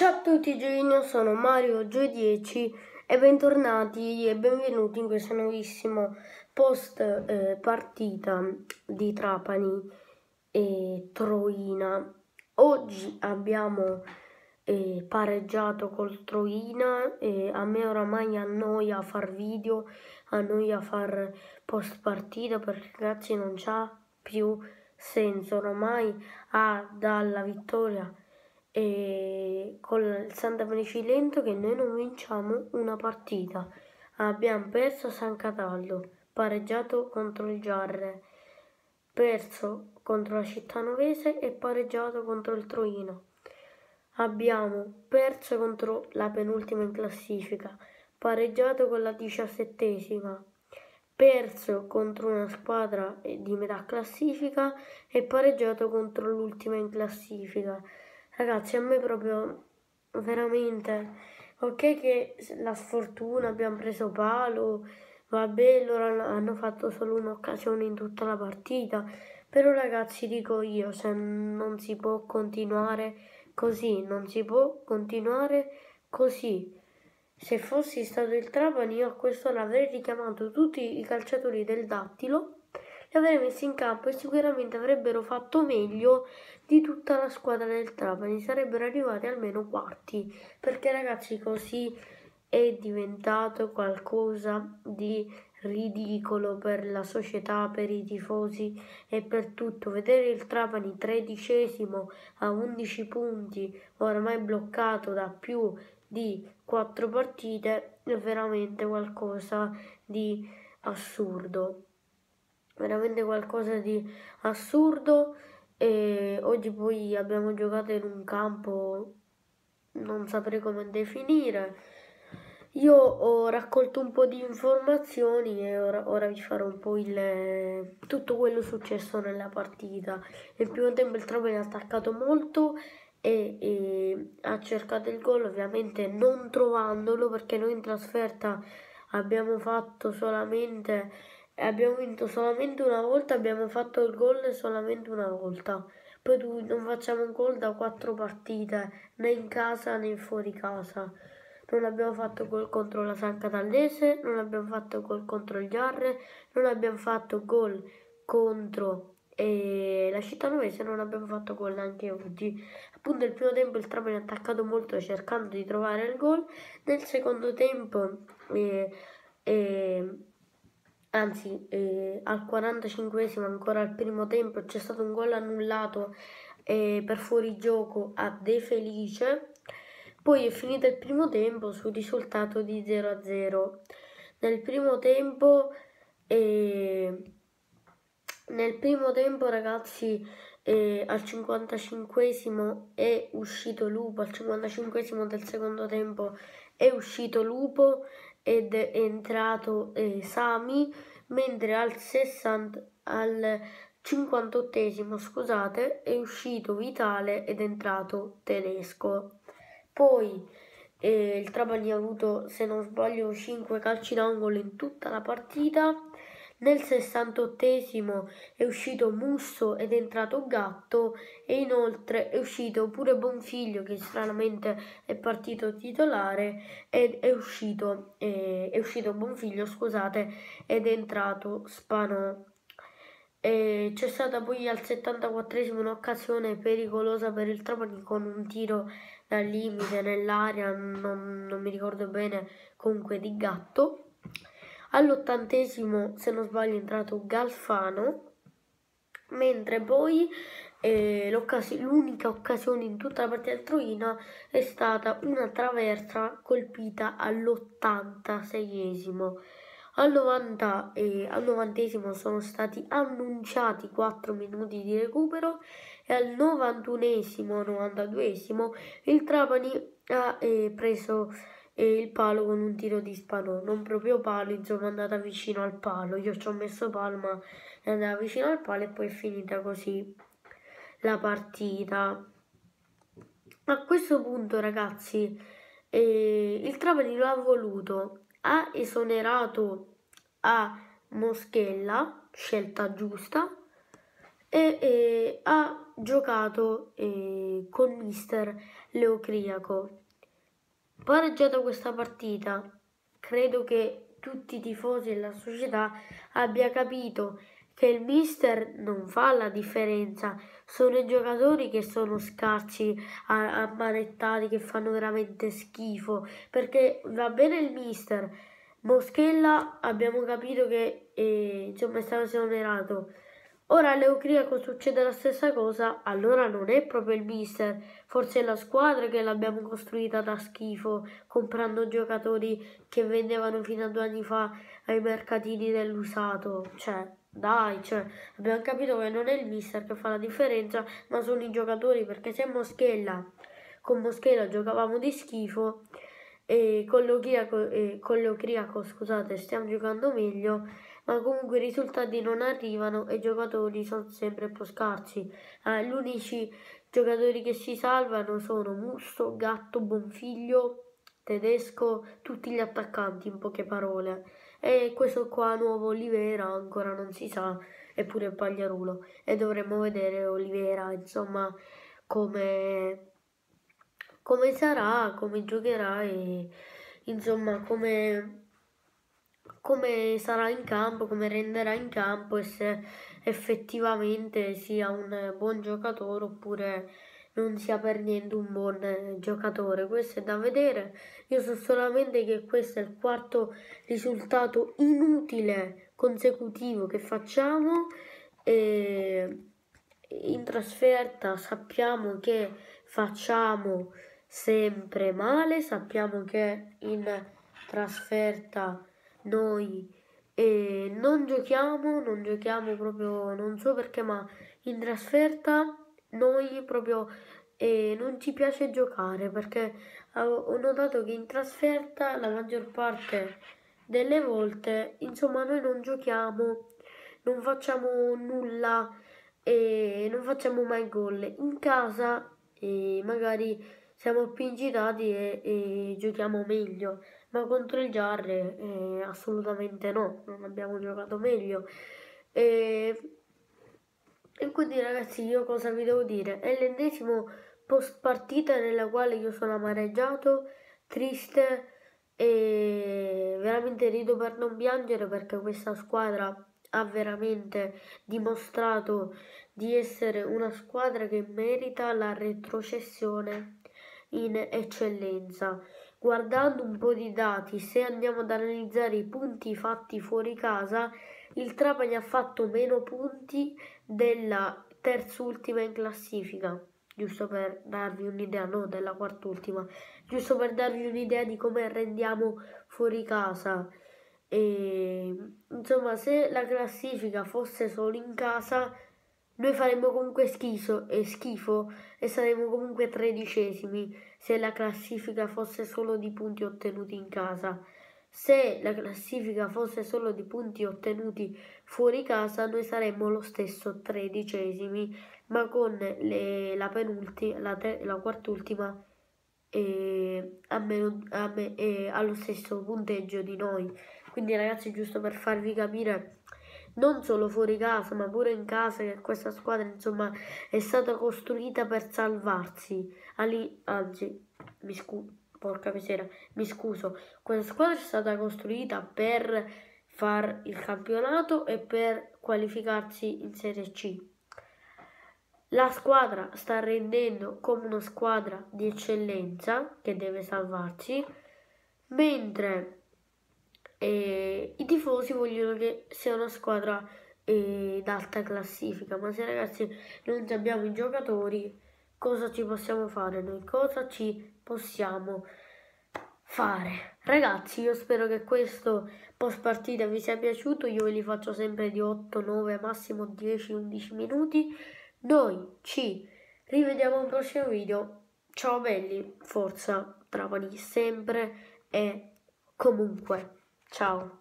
Ciao a tutti Giovinio, sono Mario Gio10 e bentornati e benvenuti in questo nuovissimo post eh, partita di Trapani e Troina. Oggi abbiamo eh, pareggiato col Troina e a me oramai annoia far video, annoia far post partita perché ragazzi non c'ha più senso, oramai ha dalla vittoria e con il Santa Beneficilento che noi non vinciamo una partita. Abbiamo perso a San Cataldo, pareggiato contro il Giarre, perso contro la Città Novese e pareggiato contro il Troino. Abbiamo perso contro la penultima in classifica, pareggiato con la diciassettesima, perso contro una squadra di metà classifica e pareggiato contro l'ultima in classifica. Ragazzi, a me proprio veramente, ok che la sfortuna abbiamo preso palo, vabbè, loro hanno fatto solo un'occasione in tutta la partita, però ragazzi dico io, se non si può continuare così, non si può continuare così. Se fossi stato il Trapani io a questo l'avrei richiamato tutti i calciatori del dattilo li avrei messi in campo e sicuramente avrebbero fatto meglio di tutta la squadra del Trapani, sarebbero arrivati almeno quarti, perché ragazzi così è diventato qualcosa di ridicolo per la società, per i tifosi e per tutto. Vedere il Trapani tredicesimo a 11 punti, ormai bloccato da più di quattro partite, è veramente qualcosa di assurdo veramente qualcosa di assurdo e oggi poi abbiamo giocato in un campo non saprei come definire io ho raccolto un po' di informazioni e ora, ora vi farò un po' il, tutto quello successo nella partita. Nel primo tempo il Trapani ha attaccato molto e, e, ha cercato il gol, ovviamente non trovandolo perché noi in trasferta abbiamo fatto solamente abbiamo vinto solamente una volta, abbiamo fatto il gol solamente una volta. Poi non facciamo un gol da quattro partite, né in casa né fuori casa. Non abbiamo fatto gol contro la San Catallese, non abbiamo fatto gol contro il Giarre, non abbiamo fatto gol contro eh, la Città Novese, non abbiamo fatto gol neanche oggi. Appunto nel primo tempo il Trapani ha attaccato molto cercando di trovare il gol, nel secondo tempo eh, eh, anzi eh, al 45esimo ancora al primo tempo c'è stato un gol annullato eh, per fuorigioco a De Felice. Poi è finito il primo tempo sul risultato di 0 a 0 nel primo tempo eh, nel primo tempo ragazzi eh, al 55esimo è uscito Lupo al 55esimo del secondo tempo è uscito Lupo ed è entrato eh, Sami, mentre al 60 al 58 scusate, è uscito Vitale ed è entrato Tedesco. Poi eh, il Trapani ha avuto, se non sbaglio, 5 calci d'angolo in tutta la partita nel 68 è uscito Musso ed è entrato Gatto e inoltre è uscito pure Bonfiglio che stranamente è partito titolare ed è uscito, eh, è uscito Bonfiglio scusate ed è entrato Spanò. C'è stata poi al 74 un'occasione pericolosa per il Trapani con un tiro dal limite nell'area, non, non mi ricordo bene, comunque di gatto. All'ottantesimo, se non sbaglio, è entrato Galfano, mentre poi eh, l'unica occasione in tutta la partita del Troina è stata una traversa colpita all'86esimo. Al, 90, eh, al 90 sono stati annunciati 4 minuti di recupero e al 91esimo, 92esimo il Trapani ha eh, preso e il palo con un tiro di spano, non proprio palo, insomma è andata vicino al palo, io ci ho messo palo ma è andata vicino al palo e poi è finita così la partita. A questo punto ragazzi eh, il Trapani lo ha voluto, ha esonerato a Moschella, scelta giusta, e, e ha giocato eh, con mister Leocriaco. Pareggiata questa partita, credo che tutti i tifosi e la società abbia capito che il mister non fa la differenza, sono i giocatori che sono scarsi, ammanettati, che fanno veramente schifo, perché va bene il mister, Moschella abbiamo capito che eh, insomma è stato esonerato, Ora all'Eucriaco succede la stessa cosa, allora non è proprio il mister, forse è la squadra che l'abbiamo costruita da schifo, comprando giocatori che vendevano fino a due anni fa ai mercatini dell'usato. Cioè, dai, cioè, abbiamo capito che non è il mister che fa la differenza, ma sono i giocatori, perché se Moschella, con Moschella giocavamo di schifo, e con l'Ocriaco, e con l'Ocriaco scusate, stiamo giocando meglio, ma comunque i risultati non arrivano e i giocatori sono sempre più scarsi. Eh, gli unici giocatori che si salvano sono Musso, Gatto, Bonfiglio, Tedesco, tutti gli attaccanti in poche parole. E questo qua nuovo Olivera ancora non si sa, eppure Pagliarulo. E dovremmo vedere Olivera, insomma, come, come sarà, come giocherà e insomma come come sarà in campo, come renderà in campo e se effettivamente sia un buon giocatore oppure non sia per niente un buon giocatore. Questo è da vedere. Io so solamente che questo è il quarto risultato inutile consecutivo che facciamo. E in trasferta sappiamo che facciamo sempre male, sappiamo che in trasferta noi eh, non giochiamo, non giochiamo proprio, non so perché, ma in trasferta noi proprio eh, non ci piace giocare perché ho notato che in trasferta la maggior parte delle volte, insomma, noi non giochiamo, non facciamo nulla e non facciamo mai gol. In casa eh, magari siamo più incitati e, e giochiamo meglio ma contro il Giarre eh, assolutamente no, non abbiamo giocato meglio. E, e quindi ragazzi io cosa vi devo dire? È l'ennesimo post partita nella quale io sono amareggiato, triste e veramente rido per non piangere perché questa squadra ha veramente dimostrato di essere una squadra che merita la retrocessione in eccellenza. Guardando un po' di dati, se andiamo ad analizzare i punti fatti fuori casa, il Trapani ha fatto meno punti della terzultima in classifica, giusto per darvi un'idea, no della quartultima, giusto per darvi un'idea di come rendiamo fuori casa. E, insomma, se la classifica fosse solo in casa, noi faremmo comunque schifo e schifo e saremmo comunque tredicesimi se la classifica fosse solo di punti ottenuti in casa. Se la classifica fosse solo di punti ottenuti fuori casa, noi saremmo lo stesso tredicesimi, ma con le, la penultima, la, te, la quartultima e, a meno, a me, e allo stesso punteggio di noi. Quindi ragazzi, giusto per farvi capire non solo fuori casa ma pure in casa che questa squadra insomma è stata costruita per salvarsi. Ali, anzi mi scuso porca miseria mi scuso. Questa squadra è stata costruita per far il campionato e per qualificarsi in Serie C. La squadra sta rendendo come una squadra di eccellenza che deve salvarsi mentre e I tifosi vogliono che sia una squadra eh, d'alta classifica, ma se ragazzi non abbiamo i giocatori, cosa ci possiamo fare noi? Cosa ci possiamo fare? Ragazzi, io spero che questo post partita vi sia piaciuto, io ve li faccio sempre di 8, 9, massimo 10, 11 minuti. Noi ci rivediamo un prossimo video. Ciao belli, forza Trapani sempre e comunque. Ciao.